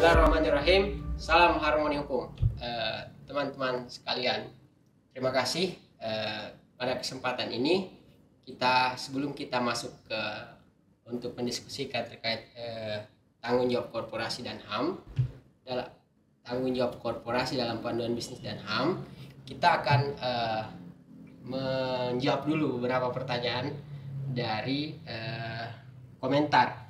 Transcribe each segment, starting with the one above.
Bismillahirrahmanirrahim. Salam harmoni hukum, Eh, teman-teman sekalian. Terima kasih eh, pada kesempatan ini kita sebelum kita masuk ke untuk mendiskusikan terkait eh, tanggung jawab korporasi dan HAM dalam tanggung jawab korporasi dalam panduan bisnis dan HAM kita akan eh, menjawab dulu beberapa pertanyaan dari eh, komentar.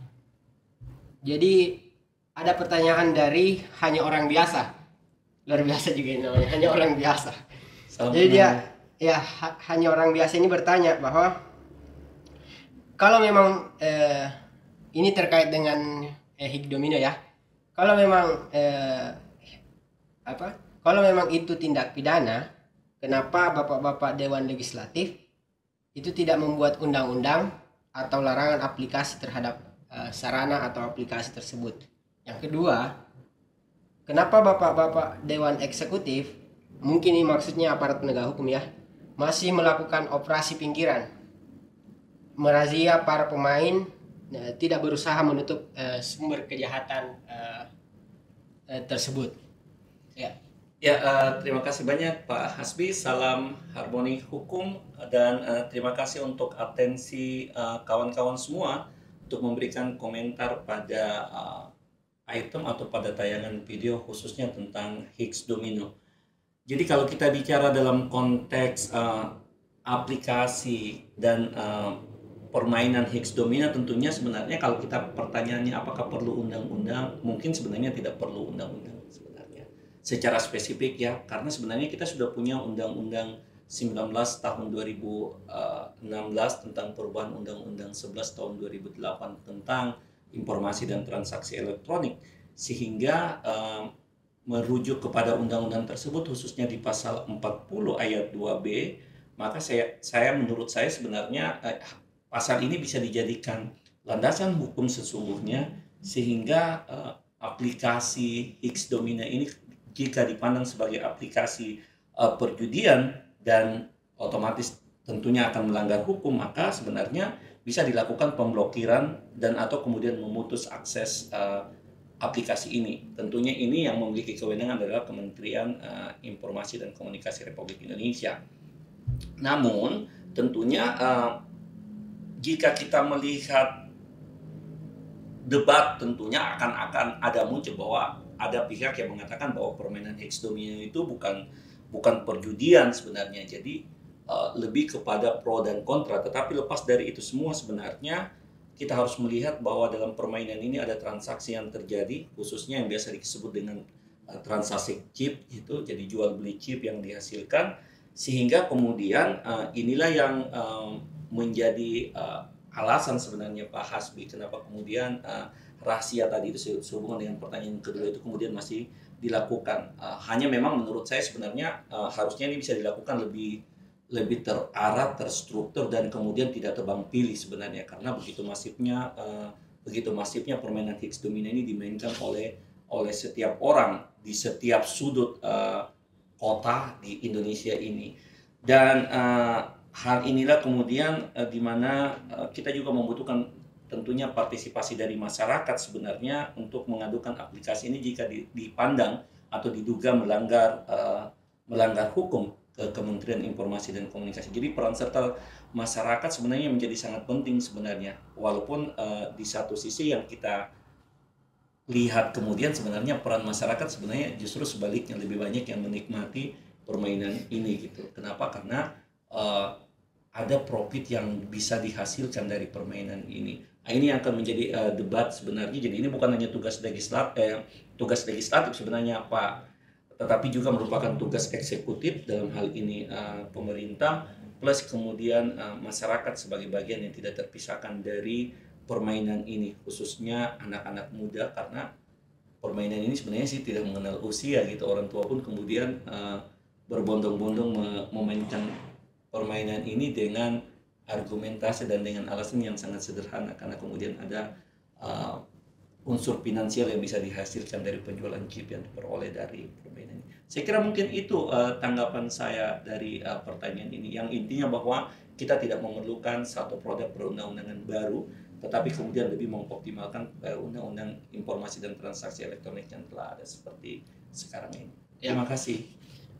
Jadi ada pertanyaan dari hanya orang biasa. Luar biasa juga ini namanya, hanya orang biasa. Salam Jadi dia ya ha- hanya orang biasa ini bertanya bahwa kalau memang eh, ini terkait dengan eh, hik domino ya. Kalau memang eh, apa? Kalau memang itu tindak pidana, kenapa bapak-bapak Dewan Legislatif itu tidak membuat undang-undang atau larangan aplikasi terhadap eh, sarana atau aplikasi tersebut? Yang kedua, kenapa bapak-bapak Dewan Eksekutif mungkin ini maksudnya aparat penegak hukum ya masih melakukan operasi pinggiran? Merazia para pemain eh, tidak berusaha menutup eh, sumber kejahatan eh, eh, tersebut. Ya. Ya, eh, terima kasih banyak Pak Hasbi. Salam harmoni hukum dan eh, terima kasih untuk atensi eh, kawan-kawan semua untuk memberikan komentar pada eh, item atau pada tayangan video khususnya tentang Higgs domino. Jadi kalau kita bicara dalam konteks eh, aplikasi dan eh, permainan Higgs domino tentunya sebenarnya kalau kita pertanyaannya apakah perlu undang-undang, mungkin sebenarnya tidak perlu undang-undang sebenarnya secara spesifik ya karena sebenarnya kita sudah punya undang-undang 19 tahun 2016 tentang perubahan undang-undang 11 tahun 2008 tentang informasi dan transaksi elektronik sehingga eh, merujuk kepada undang-undang tersebut khususnya di pasal 40 ayat 2B maka saya saya menurut saya sebenarnya eh, pasal ini bisa dijadikan landasan hukum sesungguhnya sehingga eh, aplikasi X domina ini jika dipandang sebagai aplikasi eh, perjudian dan otomatis tentunya akan melanggar hukum maka sebenarnya bisa dilakukan pemblokiran dan atau kemudian memutus akses eh, aplikasi ini. Tentunya ini yang memiliki kewenangan adalah Kementerian eh, Informasi dan Komunikasi Republik Indonesia. Namun tentunya eh, jika kita melihat debat tentunya akan akan ada muncul bahwa ada pihak yang mengatakan bahwa permainan domino itu bukan bukan perjudian sebenarnya. Jadi eh, lebih kepada pro dan kontra. Tetapi lepas dari itu semua sebenarnya kita harus melihat bahwa dalam permainan ini ada transaksi yang terjadi khususnya yang biasa disebut dengan eh, transaksi chip itu jadi jual beli chip yang dihasilkan sehingga kemudian eh, inilah yang eh, menjadi eh, alasan sebenarnya Pak Hasbi kenapa kemudian eh, rahasia tadi itu se- sehubungan dengan pertanyaan kedua itu kemudian masih dilakukan. Eh, hanya memang menurut saya sebenarnya eh, harusnya ini bisa dilakukan lebih lebih terarah, terstruktur dan kemudian tidak tebang pilih sebenarnya. Karena begitu masifnya eh, begitu masifnya permainan Higgs domino ini dimainkan oleh oleh setiap orang di setiap sudut eh, kota di Indonesia ini. Dan eh, hal inilah kemudian eh, di mana eh, kita juga membutuhkan tentunya partisipasi dari masyarakat sebenarnya untuk mengadukan aplikasi ini jika di- dipandang atau diduga melanggar eh, melanggar hukum ke Kementerian Informasi dan Komunikasi. Jadi peran serta masyarakat sebenarnya menjadi sangat penting sebenarnya. Walaupun eh, di satu sisi yang kita lihat kemudian sebenarnya peran masyarakat sebenarnya justru sebaliknya lebih banyak yang menikmati permainan ini gitu. Kenapa? Karena eh, ada profit yang bisa dihasilkan dari permainan ini. Nah, ini akan menjadi eh, debat sebenarnya. Jadi ini bukan hanya tugas legislatif, eh, tugas legislatif sebenarnya Pak, tetapi juga merupakan tugas eksekutif dalam hal ini eh, pemerintah plus kemudian eh, masyarakat sebagai bagian yang tidak terpisahkan dari permainan ini khususnya anak-anak muda karena permainan ini sebenarnya sih tidak mengenal usia gitu. Orang tua pun kemudian eh, berbondong-bondong me- memainkan permainan ini dengan argumentasi dan dengan alasan yang sangat sederhana. Karena kemudian ada uh, unsur finansial yang bisa dihasilkan dari penjualan chip yang diperoleh dari permainan ini. Saya kira mungkin itu uh, tanggapan saya dari uh, pertanyaan ini. Yang intinya bahwa kita tidak memerlukan satu produk perundang-undangan baru, tetapi kemudian lebih mengoptimalkan eh, undang-undang informasi dan transaksi elektronik yang telah ada seperti sekarang ini. Ya. Terima kasih.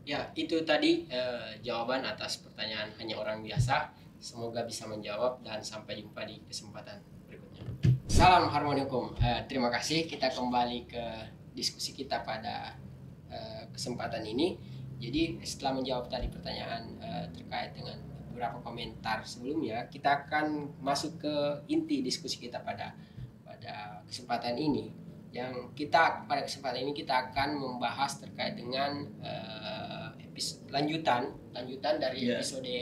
Ya, itu tadi eh, jawaban atas pertanyaan hanya orang biasa. Semoga bisa menjawab dan sampai jumpa di kesempatan. Salam harmoni hukum. Eh, terima kasih. Kita kembali ke diskusi kita pada eh, kesempatan ini. Jadi setelah menjawab tadi pertanyaan eh, terkait dengan beberapa komentar sebelumnya, kita akan masuk ke inti diskusi kita pada pada kesempatan ini. Yang kita pada kesempatan ini kita akan membahas terkait dengan eh, episode lanjutan lanjutan dari Iya. episode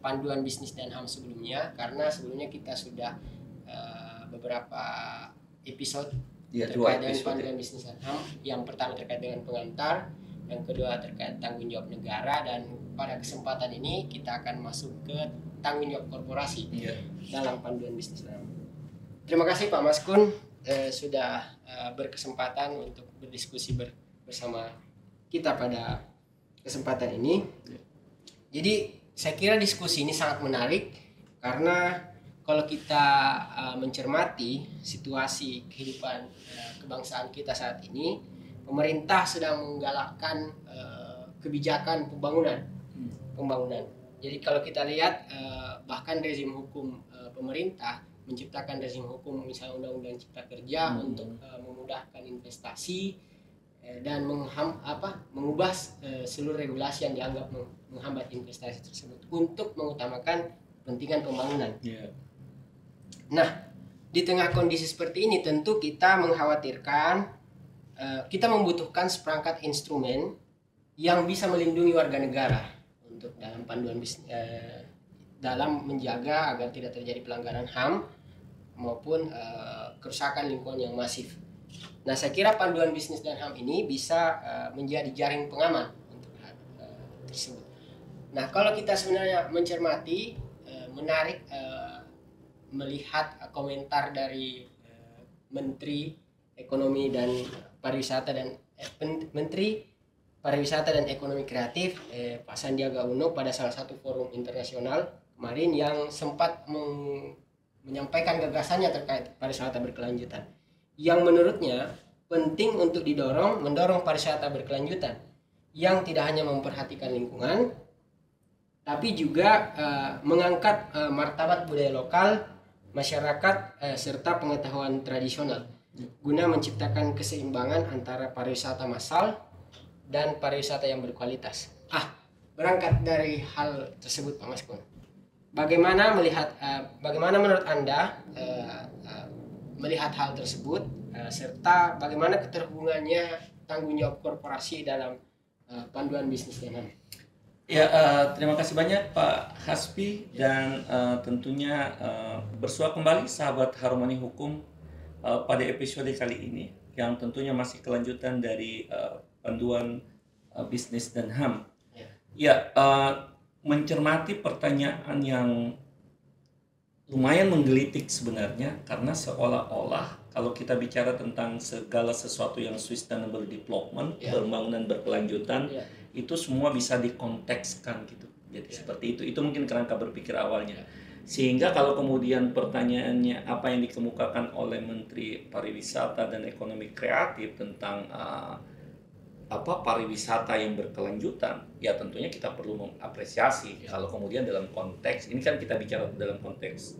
panduan bisnis dan ham sebelumnya karena sebelumnya kita sudah eh, beberapa episode Ya, terkait dengan panduan bisnis dan ham yang pertama terkait dengan pengantar yang kedua terkait tanggung jawab negara dan pada kesempatan ini kita akan masuk ke tanggung jawab korporasi Iya. dalam panduan bisnis dan ham. Terima kasih Pak Maskun eh, sudah eh, berkesempatan untuk berdiskusi ber- bersama kita pada kesempatan ini. Jadi saya kira diskusi ini sangat menarik karena kalau kita uh, mencermati situasi kehidupan uh, kebangsaan kita saat ini, pemerintah sedang menggalakkan uh, kebijakan pembangunan, Hmm. pembangunan. Jadi kalau kita lihat uh, bahkan rezim hukum uh, pemerintah menciptakan rezim hukum misalnya undang-undang cipta kerja Hmm. untuk uh, memudahkan investasi eh, dan mengham, apa mengubah eh, seluruh regulasi yang dianggap meng- menghambat investasi tersebut untuk mengutamakan kepentingan pembangunan. Iya. Nah, di tengah kondisi seperti ini tentu kita mengkhawatirkan eh, kita membutuhkan seperangkat instrumen yang bisa melindungi warga negara untuk dalam panduan bis- eh, dalam menjaga agar tidak terjadi pelanggaran HAM maupun eh, kerusakan lingkungan yang masif. Nah, saya kira panduan bisnis dan HAM ini bisa menjadi jaring pengaman untuk hal tersebut. Nah, kalau kita sebenarnya mencermati menarik melihat komentar dari eh, Menteri Ekonomi dan Pariwisata dan eh, Menteri Pariwisata dan Ekonomi Kreatif eh, Pak Sandiaga Uno pada salah satu forum internasional kemarin yang sempat menyampaikan gagasannya terkait pariwisata berkelanjutan. Yang menurutnya penting untuk didorong mendorong pariwisata berkelanjutan yang tidak hanya memperhatikan lingkungan tapi juga eh, mengangkat eh, martabat budaya lokal masyarakat eh, serta pengetahuan tradisional guna menciptakan keseimbangan antara pariwisata massal dan pariwisata yang berkualitas. Ah, berangkat dari hal tersebut Pak Mas Kun. Bagaimana melihat eh, bagaimana menurut Anda eh, eh, melihat hal tersebut eh, serta bagaimana keterhubungannya tanggung jawab korporasi dalam eh, panduan bisnis dan HAM? Ya, eh, terima kasih banyak Pak Hasbi dan eh, tentunya eh, bersua kembali sahabat Harmoni Hukum eh, pada episode kali ini yang tentunya masih kelanjutan dari eh, panduan eh, bisnis dan HAM. Ya. Ya, eh, mencermati pertanyaan yang lumayan menggelitik sebenarnya karena seolah-olah kalau kita bicara tentang segala sesuatu yang sustainable development, Ya. pembangunan berkelanjutan, Ya. Itu semua bisa dikontekskan gitu. Jadi Ya. seperti itu. Itu mungkin kerangka berpikir awalnya. Ya. Sehingga kalau kemudian pertanyaannya apa yang dikemukakan oleh Menteri Pariwisata dan Ekonomi Kreatif tentang uh, apa pariwisata yang berkelanjutan, ya tentunya kita perlu mengapresiasi. Ya. Kalau kemudian dalam konteks ini kan kita bicara dalam konteks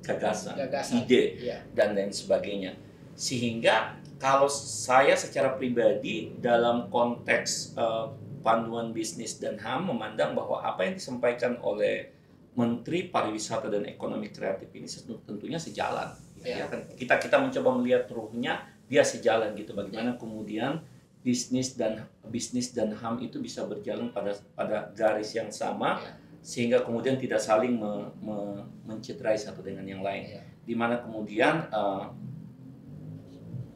gagasan, Gagasan. ide Ya. dan lain sebagainya. Sehingga kalau saya secara pribadi dalam konteks eh, panduan bisnis dan HAM memandang bahwa apa yang disampaikan oleh Menteri Pariwisata dan Ekonomi Kreatif ini tentunya sejalan. Ya. Ya kan? Kita kita mencoba melihat ruhnya dia sejalan gitu. Bagaimana kemudian bisnis dan bisnis dan HAM itu bisa berjalan pada pada garis yang sama Ya. sehingga kemudian tidak saling me- me- mencederai satu dengan yang lain Ya. di mana kemudian eh,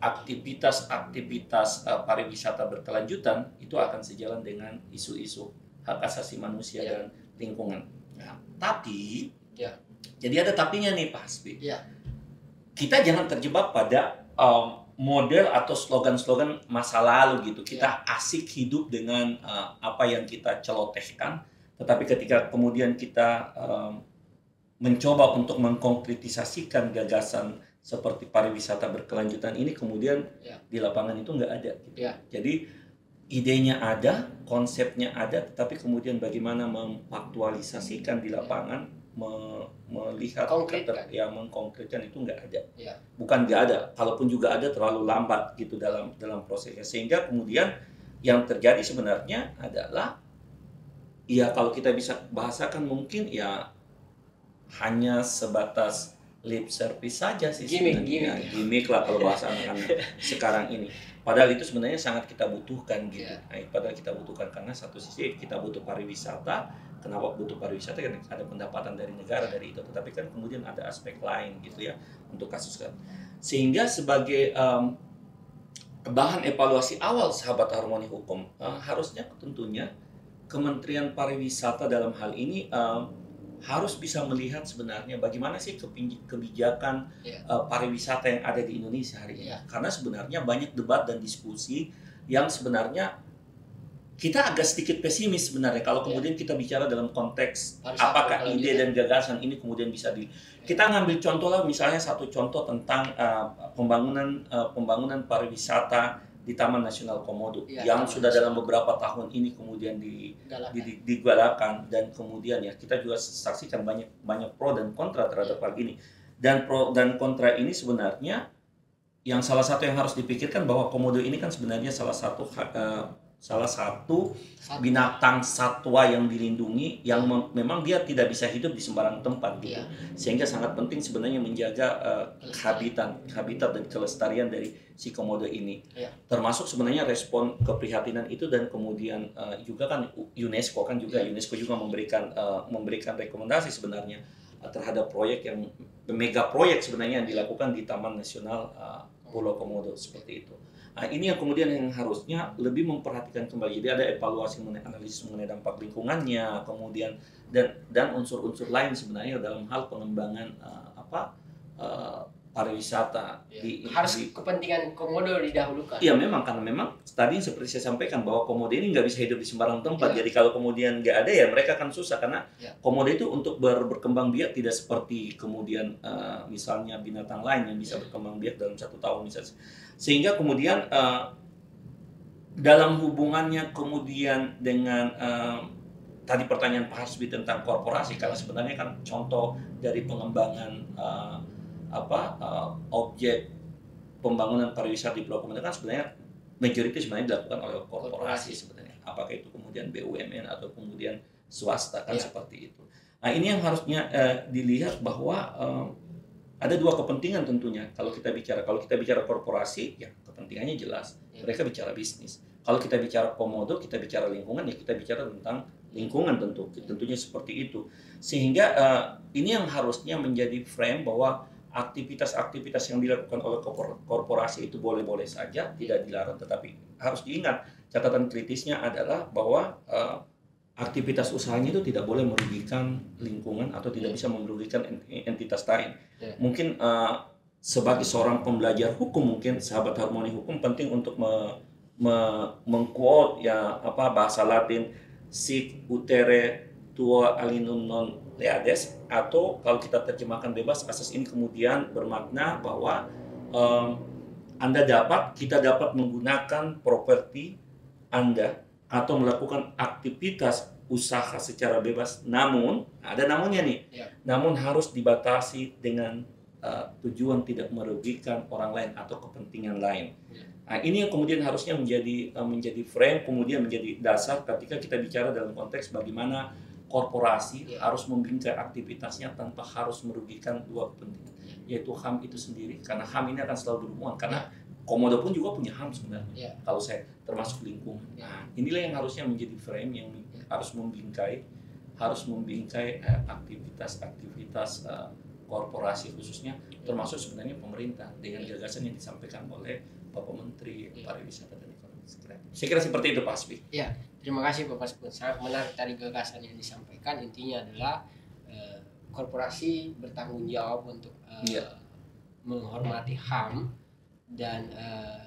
aktivitas-aktivitas eh, pariwisata berkelanjutan itu akan sejalan dengan isu-isu hak asasi manusia Ya. dan lingkungan. Nah, tapi, Ya. jadi ada tapinya nih Pak Hasbi. Ya. Kita jangan terjebak pada eh, model atau slogan-slogan masa lalu gitu. Kita Ya. asik hidup dengan eh, apa yang kita celotehkan, tetapi ketika kemudian kita em, mencoba untuk mengkonkretisasikan gagasan seperti pariwisata berkelanjutan ini kemudian Ya. di lapangan itu nggak ada. Gitu. Ya. Jadi idenya ada, konsepnya ada, tetapi kemudian bagaimana memfaktualisasikan di lapangan, me- melihat keter- yang mengkonkretkan itu nggak ada. Ya. Bukan nggak ada, kalaupun juga ada terlalu lambat gitu dalam dalam prosesnya. Sehingga kemudian yang terjadi sebenarnya adalah ya kalau kita bisa bahasakan mungkin ya hanya sebatas lip service saja sih Gimmick, sebenarnya. gimmick. Lah kalau bahasa anak-anak sekarang ini. Padahal itu sebenarnya sangat kita butuhkan gitu. Iya. Nah, padahal kita butuhkan karena satu sisi kita butuh pariwisata. Kenapa butuh pariwisata? Karena ada pendapatan dari negara dari itu. Tetapi kan kemudian ada aspek lain gitu ya untuk kasus kan. Sehingga sebagai em, bahan evaluasi awal sahabat harmoni hukum eh, harusnya tentunya Kementerian Pariwisata dalam hal ini em, harus bisa melihat sebenarnya bagaimana sih kebijakan Iya. eh, pariwisata yang ada di Indonesia hari ini. Iya. Karena sebenarnya banyak debat dan diskusi yang sebenarnya kita agak sedikit pesimis sebenarnya kalau Iya. kemudian kita bicara dalam konteks Pariwisata apakah ide dan gagasan ini kemudian bisa di kita ngambil contoh lah misalnya satu contoh tentang eh, pembangunan eh, pembangunan pariwisata di Taman Nasional Komodo Iya, yang sudah dalam beberapa tahun ini kemudian di Galakan. di- di- digalakan dan kemudian ya kita juga saksikan banyak banyak pro dan kontra terhadap hal ini dan pro dan kontra ini sebenarnya yang salah satu yang harus dipikirkan bahwa komodo ini kan sebenarnya salah satu eh, salah satu binatang satwa yang dilindungi yang mem- memang dia tidak bisa hidup di sembarang tempat gitu Iya. sehingga sangat penting sebenarnya menjaga Kelestarian. habitat habitat dan kelestarian dari si komodo ini Iya. termasuk sebenarnya respon keprihatinan itu dan kemudian eh, juga kan UNESCO kan juga Iya. UNESCO juga memberikan eh, memberikan rekomendasi sebenarnya eh, terhadap proyek yang mega proyek sebenarnya yang dilakukan di Taman Nasional eh, Pulau Komodo seperti itu. Nah, ini yang kemudian yang harusnya lebih memperhatikan kembali. Jadi ada evaluasi mengenai analisis mengenai dampak lingkungannya, kemudian dan dan unsur-unsur lain sebenarnya dalam hal pengembangan eh, apa eh, pariwisata Iya. di harus di- kepentingan komodo didahulukan. Iya memang karena memang tadi seperti saya sampaikan bahwa komodo ini nggak bisa hidup di sembarang tempat. Iya. Jadi kalau kemudian nggak ada ya mereka akan susah karena Iya. komodo itu untuk ber- berkembang biak tidak seperti kemudian eh, misalnya binatang lain yang bisa Iya. berkembang biak dalam satu tahun misalnya. Sehingga kemudian eh, dalam hubungannya kemudian dengan eh, tadi pertanyaan Pak Hasbi tentang korporasi karena sebenarnya kan contoh dari pengembangan eh, apa eh, objek pembangunan pariwisata di Pulau Komodo kan sebenarnya majority sebenarnya dilakukan oleh korporasi Korporasi. sebenarnya apakah itu kemudian BUMN atau kemudian swasta kan Iya. seperti itu. Nah ini yang harusnya eh, dilihat bahwa eh, ada dua kepentingan tentunya kalau kita bicara kalau kita bicara korporasi ya kepentingannya jelas Iya. mereka bicara bisnis. Kalau kita bicara komodo kita bicara lingkungan ya kita bicara tentang lingkungan tentu tentunya seperti itu sehingga eh, ini yang harusnya menjadi frame bahwa aktivitas-aktivitas yang dilakukan oleh korpor- korporasi itu boleh-boleh saja tidak dilarang tetapi harus diingat catatan kritisnya adalah bahwa eh, aktivitas usahanya itu tidak boleh merugikan lingkungan atau tidak bisa merugikan ent- entitas lain. Ya. Mungkin eh, sebagai seorang pembelajar hukum mungkin sahabat harmoni hukum penting untuk me, me- mengquote ya apa bahasa Latin sic utere tua alinum non leades atau kalau kita terjemahkan bebas asas ini kemudian bermakna bahwa em, Anda dapat kita dapat menggunakan properti Anda atau melakukan aktivitas usaha secara bebas namun ada namunnya nih Ya. namun harus dibatasi dengan uh, tujuan tidak merugikan orang lain atau kepentingan lain Ya. nah ini yang kemudian harusnya menjadi uh, menjadi frame kemudian menjadi dasar ketika kita bicara dalam konteks bagaimana korporasi Ya. harus membingkai aktivitasnya tanpa harus merugikan dua kepentingan Ya. yaitu HAM itu sendiri karena HAM ini akan selalu berhubungan karena Komodo pun juga punya HAM sebenarnya Ya. kalau saya termasuk lingkungan. Ya. Nah, inilah yang harusnya menjadi frame yang Ya. harus membingkai harus membingkai eh, aktivitas-aktivitas eh, korporasi khususnya termasuk sebenarnya pemerintah dengan Ya. gagasan yang disampaikan oleh Bapak Menteri Ya. Pariwisata dan Ekonomi Kreatif. Saya kira seperti itu Pak Asbi. Terima kasih Bapak Sekun. Sangat menarik tadi gagasan yang disampaikan. Intinya adalah eh, korporasi bertanggung jawab untuk eh, Iya. menghormati HAM dan eh,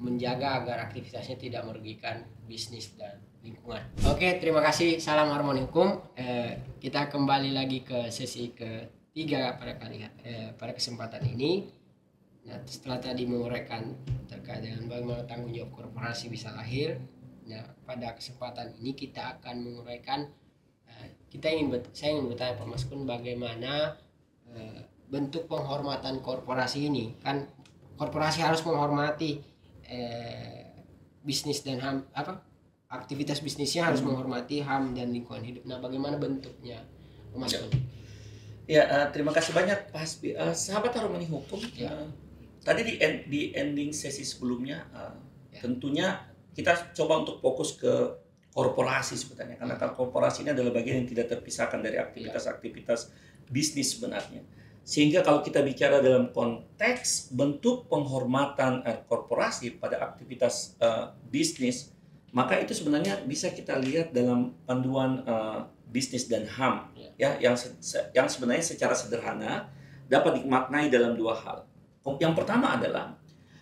menjaga agar aktivitasnya tidak merugikan bisnis dan lingkungan. Oke, terima kasih. Salam harmoni hukum. Eh, kita kembali lagi ke sesi ketiga pada kali eh, pada kesempatan ini. Nah, setelah tadi menguraikan terkait dengan bagaimana tanggung jawab korporasi bisa lahir, nah pada kesempatan ini kita akan menguraikan eh, kita ingin saya ingin bertanya Pak Maskun bagaimana eh, bentuk penghormatan korporasi ini kan korporasi harus menghormati eh, bisnis dan ham apa aktivitas bisnisnya harus menghormati ham dan lingkungan hidup. Nah, bagaimana bentuknya, Mas Ya. Kun? Ya, eh, terima kasih banyak Pak Hasbi. Eh, sahabat Harmoni Hukum, Ya. eh, tadi di, en- di ending sesi sebelumnya, eh, Ya. tentunya kita coba untuk fokus ke korporasi sebenarnya. Karena Ya. kan korporasi ini adalah bagian yang tidak terpisahkan dari aktivitas-aktivitas bisnis sebenarnya. Sehingga kalau kita bicara dalam konteks bentuk penghormatan eh, korporasi pada aktivitas eh, bisnis, maka itu sebenarnya bisa kita lihat dalam panduan eh, bisnis dan HAM ya yang se- se- yang sebenarnya secara sederhana dapat dimaknai dalam dua hal. Yang pertama adalah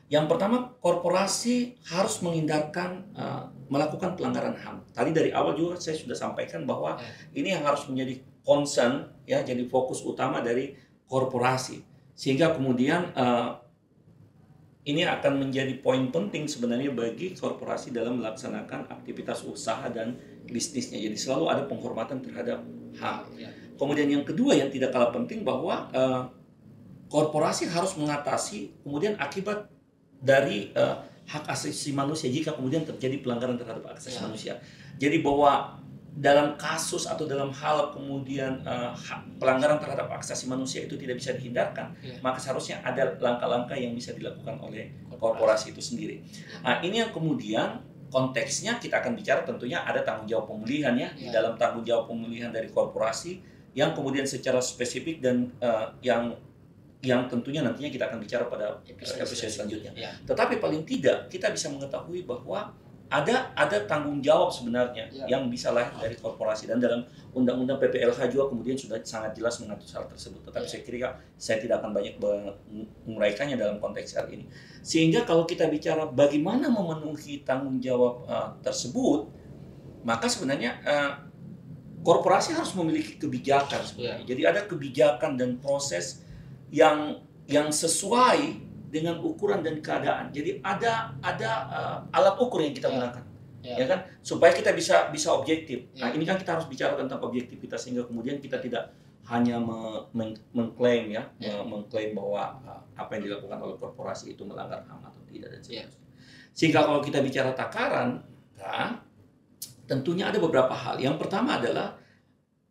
yang pertama korporasi harus menghindarkan uh, melakukan pelanggaran HAM. Tadi dari awal juga saya sudah sampaikan bahwa ini yang harus menjadi concern ya jadi fokus utama dari korporasi sehingga kemudian uh, ini akan menjadi poin penting sebenarnya bagi korporasi dalam melaksanakan aktivitas usaha dan bisnisnya. Jadi selalu ada penghormatan terhadap HAM. Ya. Kemudian yang kedua yang tidak kalah penting bahwa eh, korporasi harus mengatasi kemudian akibat dari eh, hak asasi manusia jika kemudian terjadi pelanggaran terhadap hak asasi Ya. manusia. Jadi bahwa dalam kasus atau dalam hal kemudian eh, hak- pelanggaran terhadap hak asasi manusia itu tidak bisa dihindarkan, Ya. maka seharusnya ada langkah-langkah yang bisa dilakukan oleh korporasi itu sendiri. Nah, ini yang kemudian konteksnya kita akan bicara tentunya ada tanggung jawab pemulihan ya di Ya. dalam tanggung jawab pemulihan dari korporasi yang kemudian secara spesifik dan eh, yang yang tentunya nantinya kita akan bicara pada Episode episode, selanjutnya. Ya. Tetapi paling tidak kita bisa mengetahui bahwa ada ada tanggung jawab sebenarnya Ya. yang bisa lahir dari korporasi dan dalam undang-undang PPLH juga kemudian sudah sangat jelas mengatur hal tersebut. Tetapi Ya. saya kira saya tidak akan banyak menguraikannya dalam konteks hal ini. Sehingga kalau kita bicara bagaimana memenuhi tanggung jawab uh, tersebut, maka sebenarnya uh, korporasi harus memiliki kebijakan sebenarnya. Jadi ada kebijakan dan proses yang yang sesuai dengan ukuran dan keadaan. Jadi ada ada uh, alat ukur yang kita Ya. gunakan, Ya. ya kan, supaya kita bisa bisa objektif. Nah Ya. ini kan kita harus bicara tentang objektivitas sehingga kemudian kita tidak hanya me- meng- mengklaim ya, Ya. me- mengklaim bahwa uh, apa yang dilakukan oleh korporasi itu melanggar HAM atau tidak dan Ya. seterusnya. Sehingga kalau kita bicara takaran, nah, tentunya ada beberapa hal. Yang pertama adalah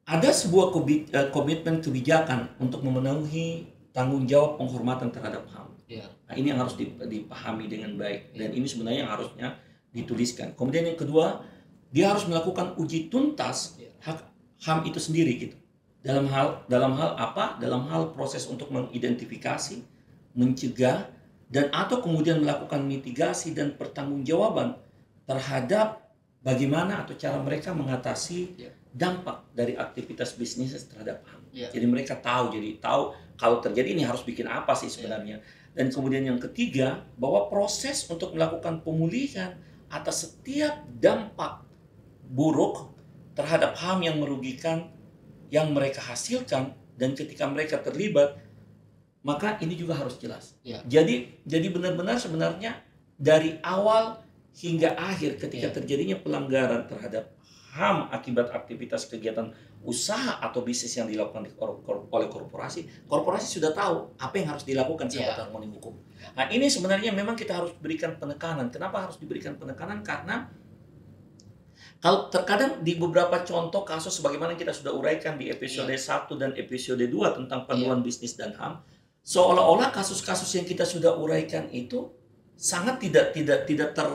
ada sebuah eh, komitmen kebijakan untuk memenuhi tanggung jawab penghormatan terhadap HAM. Ya. Nah, ini yang harus dip- dipahami dengan baik dan ini sebenarnya yang harusnya dituliskan. Kemudian yang kedua, dia harus melakukan uji tuntas Ya. hak HAM itu sendiri gitu. Dalam hal dalam hal apa? Dalam hal proses untuk mengidentifikasi, mencegah dan atau kemudian melakukan mitigasi dan pertanggungjawaban terhadap bagaimana atau cara mereka mengatasi Ya. dampak dari aktivitas bisnis terhadap HAM. Ya. Jadi mereka tahu, jadi tahu kalau terjadi ini harus bikin apa sih sebenarnya. Dan kemudian yang ketiga, bahwa proses untuk melakukan pemulihan atas setiap dampak buruk terhadap HAM yang merugikan yang mereka hasilkan dan ketika mereka terlibat maka ini juga harus jelas. Ya. Jadi jadi benar-benar sebenarnya dari awal hingga akhir ketika Ya. terjadinya pelanggaran terhadap HAM akibat aktivitas kegiatan usaha atau bisnis yang dilakukan di kor- kor- oleh korporasi, korporasi sudah tahu apa yang harus dilakukan sahabat Ya. harmoni hukum. Nah ini sebenarnya memang kita harus berikan penekanan. Kenapa harus diberikan penekanan? Karena kalau terkadang di beberapa contoh kasus sebagaimana kita sudah uraikan di episode 1 dan episode 2 tentang panduan bisnis dan HAM, seolah-olah kasus-kasus yang kita sudah uraikan itu sangat tidak tidak tidak ter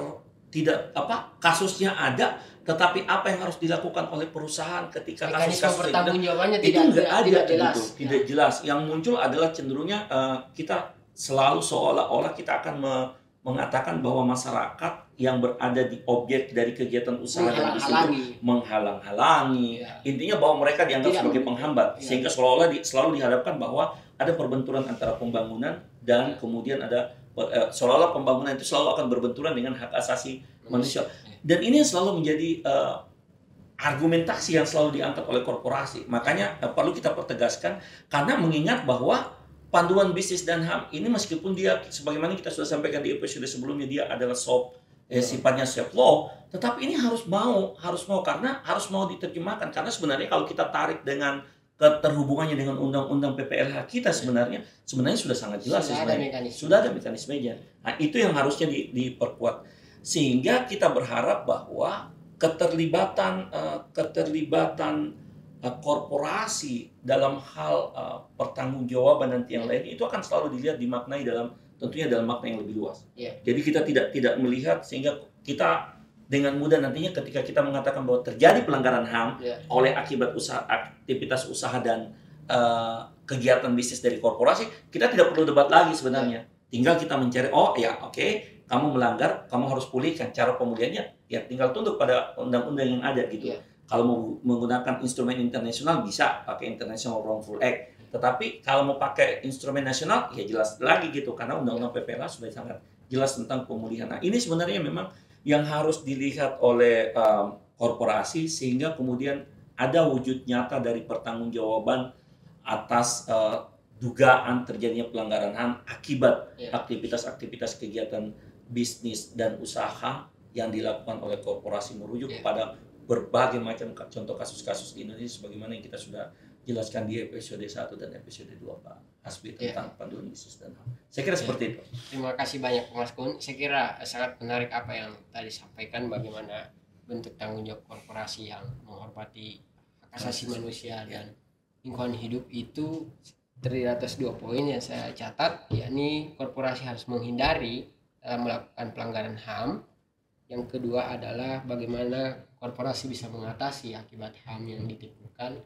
tidak apa kasusnya ada tetapi apa yang harus dilakukan oleh perusahaan ketika kasus-kasus tidak pertanggungjawabannya itu tidak ada tidak gitu, jelas. tidak jelas. Yang muncul adalah cenderungnya eh, kita selalu seolah-olah kita akan me- mengatakan bahwa masyarakat yang berada di objek dari kegiatan usaha dan bisnis Menghalang-halangi. Ya. Intinya bahwa mereka dianggap Tidak sebagai penghambat, Ya. sehingga seolah-olah di- selalu dihadapkan bahwa ada perbenturan antara pembangunan dan Ya. kemudian ada eh, seolah-olah pembangunan itu selalu akan berbenturan dengan hak asasi manusia. Dan ini yang selalu menjadi uh, argumentasi yang selalu diangkat oleh korporasi. Makanya uh, perlu kita pertegaskan karena mengingat bahwa panduan bisnis dan HAM ini meskipun dia sebagaimana kita sudah sampaikan di episode sebelumnya dia adalah soft eh, sifatnya self law, tetapi ini harus mau, harus mau karena harus mau diterjemahkan karena sebenarnya kalau kita tarik dengan keterhubungannya dengan undang-undang PPLH kita sebenarnya sebenarnya sudah sangat jelas Sudah ada mekanisme. sudah ada mekanismenya. Nah, itu yang harusnya di, diperkuat sehingga kita berharap bahwa keterlibatan uh, keterlibatan uh, korporasi dalam hal uh, pertanggungjawaban nanti yang lain itu akan selalu dilihat dimaknai dalam tentunya dalam makna yang lebih luas. Iya. Jadi kita tidak tidak melihat sehingga kita dengan mudah nantinya ketika kita mengatakan bahwa terjadi pelanggaran HAM Iya. oleh akibat usaha aktivitas usaha dan uh, kegiatan bisnis dari korporasi, kita tidak perlu debat lagi sebenarnya. Tinggal kita mencari oh ya oke, kamu melanggar, kamu harus pulihkan. Cara pemulihannya ya tinggal tunduk pada undang-undang yang ada gitu. Iya. Kalau mau menggunakan instrumen internasional bisa pakai International Wrongful Act. Tetapi kalau mau pakai instrumen nasional ya jelas lagi gitu karena undang-undang PPLA sudah sangat jelas tentang pemulihan. Nah, ini sebenarnya memang yang harus dilihat oleh um, korporasi sehingga kemudian ada wujud nyata dari pertanggungjawaban atas uh, dugaan terjadinya pelanggaran HAM akibat Iya. aktivitas-aktivitas kegiatan bisnis dan usaha yang dilakukan oleh korporasi merujuk Iya. kepada berbagai macam contoh kasus-kasus di Indonesia sebagaimana yang kita sudah jelaskan di episode 1 dan episode 2 Pak Hasbi Iya. tentang panduan bisnis dan HAM. Saya kira Iya. seperti itu. Terima kasih banyak Mas Kun. Saya kira eh, sangat menarik apa yang tadi sampaikan bagaimana bentuk tanggung jawab korporasi yang menghormati hak asasi manusia dan lingkungan hidup itu terdiri atas dua poin yang saya catat yakni korporasi harus menghindari dalam melakukan pelanggaran HAM. Yang kedua adalah bagaimana korporasi bisa mengatasi akibat HAM yang ditimbulkan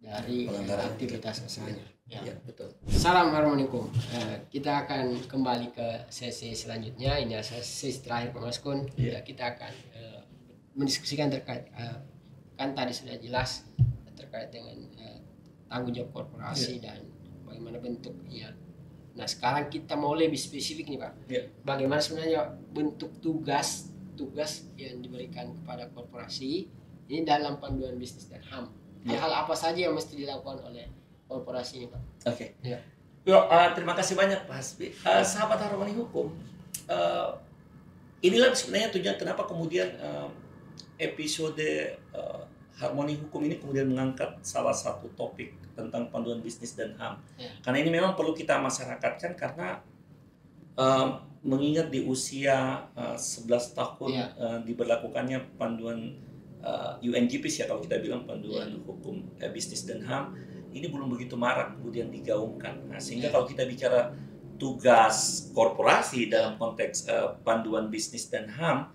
dari Pelanggaran. aktivitas usahanya. Ya. Ya, betul. Salam harmonikum. Eh, kita akan kembali ke sesi selanjutnya. Ini sesi terakhir Pak Mas Kun. Iya. Ya, kita akan eh, mendiskusikan terkait eh, kan tadi sudah jelas terkait dengan eh, tanggung jawab korporasi dan bagaimana bentuknya. Nah sekarang kita mau lebih spesifik nih Pak. Iya. Bagaimana sebenarnya bentuk tugas tugas yang diberikan kepada korporasi ini dalam panduan bisnis dan HAM. Iya. Hal-hal apa saja yang mesti dilakukan oleh korporasi ini Pak? Oke. Ya. Yo, uh, terima kasih banyak Pak Hasbi. Uh, sahabat Harmoni Hukum, uh, inilah sebenarnya tujuan kenapa kemudian uh, episode uh, Harmoni Hukum ini kemudian mengangkat salah satu topik tentang panduan bisnis dan HAM. Ya. Karena ini memang perlu kita masyarakatkan karena uh, mengingat di usia uh, 11 tahun Ya. uh, diberlakukannya panduan uh, UNGPs ya kalau kita bilang panduan hukum uh, bisnis dan HAM ini belum begitu marak kemudian digaungkan. Nah, sehingga Ya. kalau kita bicara tugas korporasi dalam konteks eh, panduan bisnis dan HAM,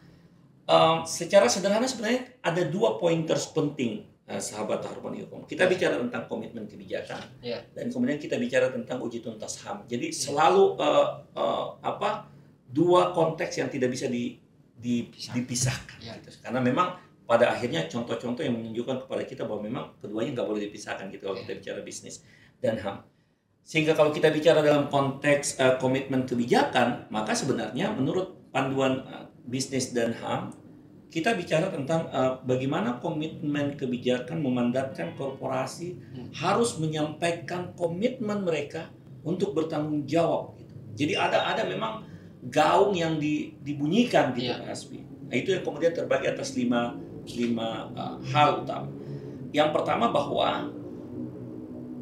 eh, secara sederhana sebenarnya ada dua pointers penting eh, sahabat harmoni hukum. Kita Ya. bicara tentang komitmen kebijakan Ya. dan kemudian kita bicara tentang uji tuntas HAM. Jadi selalu eh, eh, apa dua konteks yang tidak bisa di, di- Pisah. dipisahkan. Ya. gitu. Karena memang pada akhirnya contoh-contoh yang menunjukkan kepada kita bahwa memang keduanya nggak boleh dipisahkan gitu kalau Ya. kita bicara bisnis dan HAM. Sehingga kalau kita bicara dalam konteks eh, komitmen kebijakan, maka sebenarnya menurut panduan eh, bisnis dan HAM, kita bicara tentang eh, bagaimana komitmen kebijakan memandatkan korporasi Hmm. harus menyampaikan komitmen mereka untuk bertanggung jawab. Gitu. Jadi ada ada memang gaung yang di- dibunyikan gitu Iya. Pak Hasbi. Nah, itu yang kemudian terbagi atas lima lima eh, hal utama. Yang pertama bahwa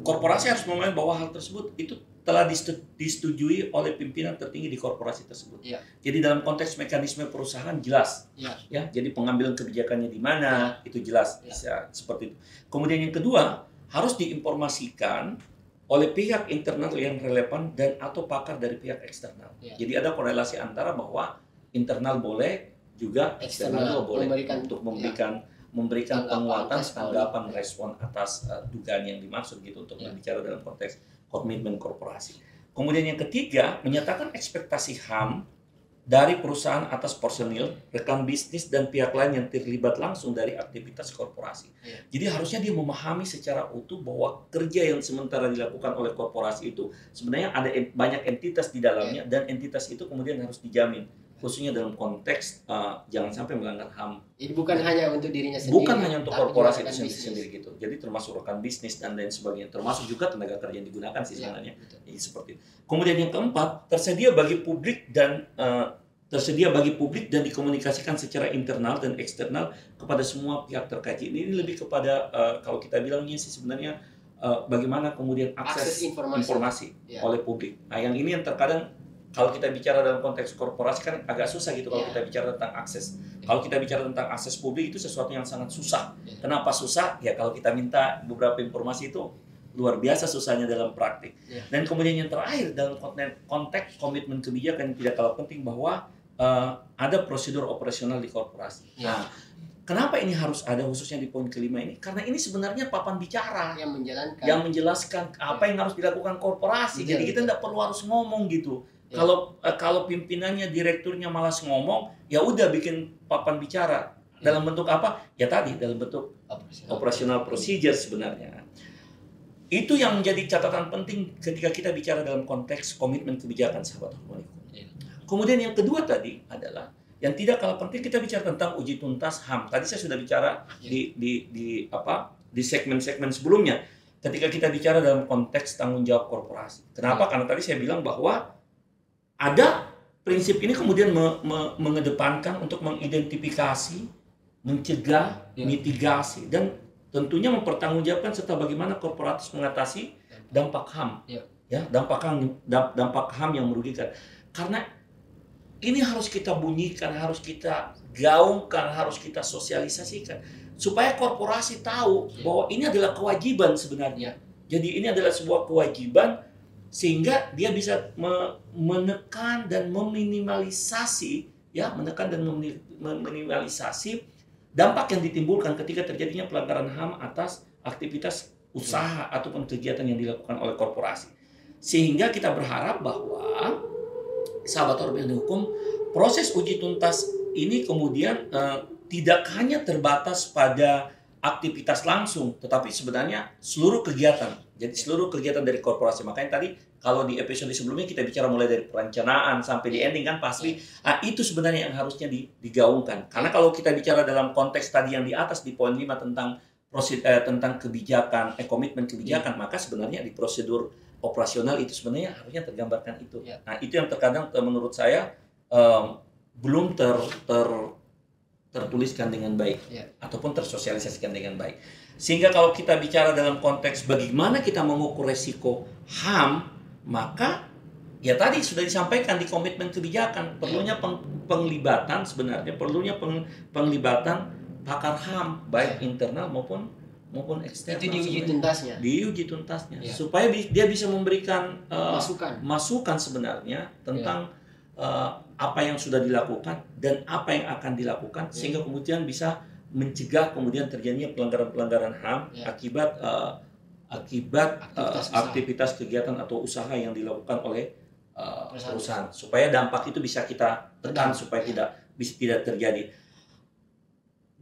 korporasi harus memahami bahwa hal tersebut itu telah disetujui oleh pimpinan tertinggi di korporasi tersebut. Iya. Jadi dalam konteks mekanisme perusahaan jelas, Ya. ya. Jadi pengambilan kebijakannya di mana itu jelas bisa seperti itu. Kemudian yang kedua harus diinformasikan oleh pihak internal yang relevan dan atau pakar dari pihak eksternal. Iya. Jadi ada korelasi antara bahwa internal boleh juga eksternal, boleh memberikan- untuk memberikan memberikan Tanggapan, penguatan, tanggapan, Ya. respon atas uh, dugaan yang dimaksud gitu untuk Ya. berbicara dalam konteks komitmen korporasi. Kemudian yang ketiga menyatakan ekspektasi HAM dari perusahaan atas personil, rekan bisnis dan pihak lain yang terlibat langsung dari aktivitas korporasi. Iya. Jadi harusnya dia memahami secara utuh bahwa kerja yang sementara dilakukan oleh korporasi itu sebenarnya ada banyak entitas di dalamnya dan entitas itu kemudian harus dijamin khususnya dalam konteks uh, jangan sampai melanggar HAM. Ini bukan hanya untuk dirinya sendiri. Bukan hanya untuk korporasi itu sendiri, sendiri gitu. Jadi termasuk rekan bisnis dan lain sebagainya. Termasuk juga tenaga kerja yang digunakan sih Iya, sebenarnya. betul. Ini seperti itu. Kemudian yang keempat, tersedia bagi publik dan eh, tersedia bagi publik dan dikomunikasikan secara internal dan eksternal kepada semua pihak terkait. Ini, ini lebih kepada eh, kalau kita bilangnya sih sebenarnya bagaimana kemudian Akses akses, informasi. informasi Ya. oleh publik. Nah, yang ini yang terkadang kalau kita bicara dalam konteks korporasi kan agak susah gitu kalau Ya. kita bicara tentang akses. Ya. Kalau kita bicara tentang akses publik itu sesuatu yang sangat susah. Ya. Kenapa susah? Ya kalau kita minta beberapa informasi itu luar biasa susahnya dalam praktik. Ya. Dan kemudian yang terakhir dalam konteks komitmen kebijakan yang tidak kalah penting bahwa eh, ada prosedur operasional di korporasi. Ya. Nah, kenapa ini harus ada khususnya di poin kelima ini? Karena ini sebenarnya papan bicara yang menjalankan yang menjelaskan apa yang harus dilakukan korporasi. Betul, Jadi kita tidak perlu harus ngomong gitu. Ya. Kalau eh, kalau pimpinannya, direkturnya malas ngomong, ya udah bikin papan bicara. Ya. Dalam bentuk apa? Ya tadi dalam bentuk operasional. operational procedure sebenarnya. Itu yang menjadi catatan penting ketika kita bicara dalam konteks komitmen kebijakan sahabat harmonikum. Iya. Kemudian yang kedua tadi adalah yang tidak kalah penting kita bicara tentang uji tuntas HAM. Tadi saya sudah bicara Iya. di di di apa? di segmen-segmen sebelumnya ketika kita bicara dalam konteks tanggung jawab korporasi. Kenapa? Iya. Karena tadi saya bilang bahwa ada prinsip ini kemudian me- me- mengedepankan untuk mengidentifikasi, mencegah, Iya. mitigasi dan tentunya mempertanggungjawabkan serta bagaimana korporatif mengatasi dampak HAM. Iya. Ya, dampak HAM dam- dampak HAM yang merugikan. Karena ini harus kita bunyikan, harus kita gaungkan, harus kita sosialisasikan supaya korporasi tahu Iya. bahwa ini adalah kewajiban sebenarnya. Jadi ini adalah sebuah kewajiban sehingga dia bisa me- menekan dan meminimalisasi ya, menekan dan memini- meminimalisasi dampak yang ditimbulkan ketika terjadinya pelanggaran HAM atas aktivitas usaha ataupun kegiatan yang dilakukan oleh korporasi. Sehingga kita berharap bahwa sahabat organ hukum proses uji tuntas ini kemudian eh, tidak hanya terbatas pada aktivitas langsung, tetapi sebenarnya seluruh kegiatan. Jadi seluruh kegiatan dari korporasi. Makanya tadi kalau di episode sebelumnya kita bicara mulai dari perencanaan sampai di ending kan pasti. Nah, itu sebenarnya yang harusnya di- digaungkan. Karena kalau kita bicara dalam konteks tadi yang di atas di poin 5 tentang eh, tentang kebijakan, eh, komitmen kebijakan, maka sebenarnya di prosedur operasional itu sebenarnya harusnya tergambarkan itu. Ya. Nah, itu yang terkadang eh, menurut saya em, belum ter, ter- tertuliskan dengan baik Ya. ataupun tersosialisasikan dengan baik. Sehingga kalau kita bicara dalam konteks bagaimana kita mengukur resiko HAM, maka ya tadi sudah disampaikan di komitmen kebijakan perlunya peng- penglibatan sebenarnya perlunya peng- penglibatan pakar HAM baik internal maupun maupun eksternal. itu diuji sebenarnya. tuntasnya Diuji tuntasnya Ya. supaya bi- dia bisa memberikan uh, masukan masukan sebenarnya tentang uh, apa yang sudah dilakukan dan apa yang akan dilakukan Ya. sehingga kemudian bisa mencegah kemudian terjadinya pelanggaran-pelanggaran HAM Ya. akibat uh, akibat uh, Aktivitas usaha. aktivitas kegiatan atau usaha yang dilakukan oleh uh, Perusahaan. perusahaan supaya dampak itu bisa kita tekan Tekan. supaya tidak bisa tidak terjadi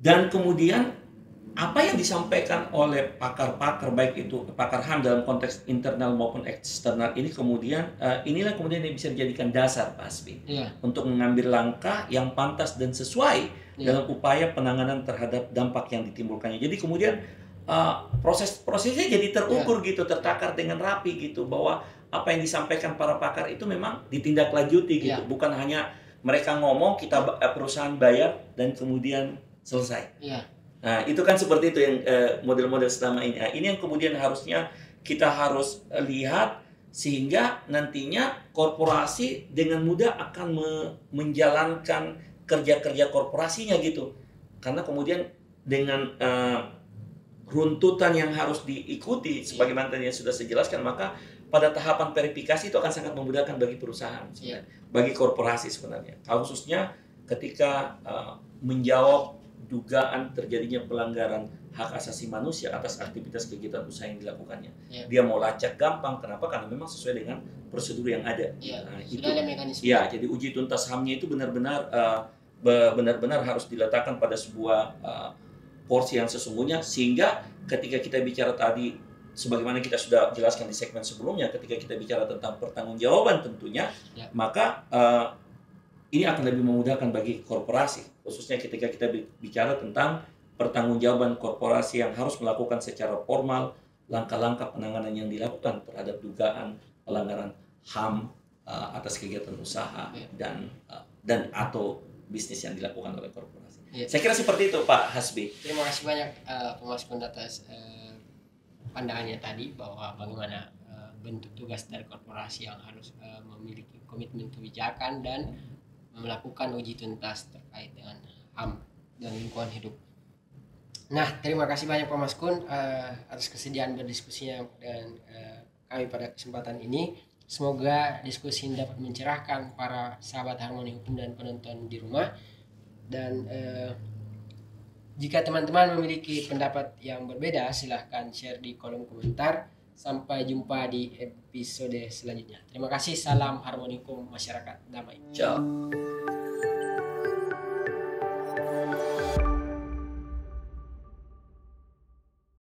dan kemudian apa yang disampaikan oleh pakar-pakar baik itu pakar HAM dalam konteks internal maupun eksternal ini kemudian eh, inilah kemudian yang bisa dijadikan dasar Pak Asbi Iya. untuk mengambil langkah yang pantas dan sesuai Iya. dalam upaya penanganan terhadap dampak yang ditimbulkannya. Jadi kemudian eh, proses prosesnya jadi terukur Iya. gitu, tertakar dengan rapi gitu bahwa apa yang disampaikan para pakar itu memang ditindaklanjuti gitu, Iya. bukan hanya mereka ngomong kita eh, perusahaan bayar dan kemudian selesai. Iya. Nah, itu kan seperti itu yang eh, model-model selama ini. Nah, ini yang kemudian harusnya kita harus lihat sehingga nantinya korporasi dengan mudah akan me- menjalankan kerja-kerja korporasinya gitu. Karena kemudian dengan eh, runtutan yang harus diikuti sebagaimana tadi yang sudah saya jelaskan, maka pada tahapan verifikasi itu akan sangat memudahkan bagi perusahaan sebenarnya, bagi korporasi sebenarnya. Khususnya ketika eh, menjawab dugaan terjadinya pelanggaran hak asasi manusia atas aktivitas kegiatan usaha yang dilakukannya. Ya. Dia mau lacak gampang, kenapa? Karena memang sesuai dengan prosedur yang ada. Iya. Nah, itu. Sudah ada mekanisme. Ya, jadi uji tuntas HAM-nya itu benar-benar eh, be- benar-benar harus diletakkan pada sebuah eh, porsi yang sesungguhnya sehingga ketika kita bicara tadi sebagaimana kita sudah jelaskan di segmen sebelumnya ketika kita bicara tentang pertanggungjawaban tentunya Ya. maka eh, ini akan lebih memudahkan bagi korporasi, khususnya ketika kita bicara tentang pertanggungjawaban korporasi yang harus melakukan secara formal langkah-langkah penanganan yang dilakukan terhadap dugaan pelanggaran HAM uh, atas kegiatan usaha ya. dan uh, dan atau bisnis yang dilakukan oleh korporasi. Ya. Saya kira seperti itu Pak Hasbi. Terima kasih banyak uh, Mas atas uh, pandangannya tadi bahwa bagaimana uh, bentuk tugas dari korporasi yang harus uh, memiliki komitmen kebijakan dan melakukan uji tuntas terkait dengan HAM dan lingkungan hidup. Nah, terima kasih banyak Pak Mas Kun uh, atas kesediaan berdiskusinya dan uh, kami pada kesempatan ini. Semoga diskusi ini dapat mencerahkan para sahabat harmoni hukum dan penonton di rumah. Dan uh, jika teman-teman memiliki pendapat yang berbeda, silahkan share di kolom komentar. Sampai jumpa di episode selanjutnya. Terima kasih. Salam harmoni hukum masyarakat damai. Ciao.